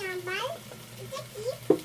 nhà bánh cái chiếc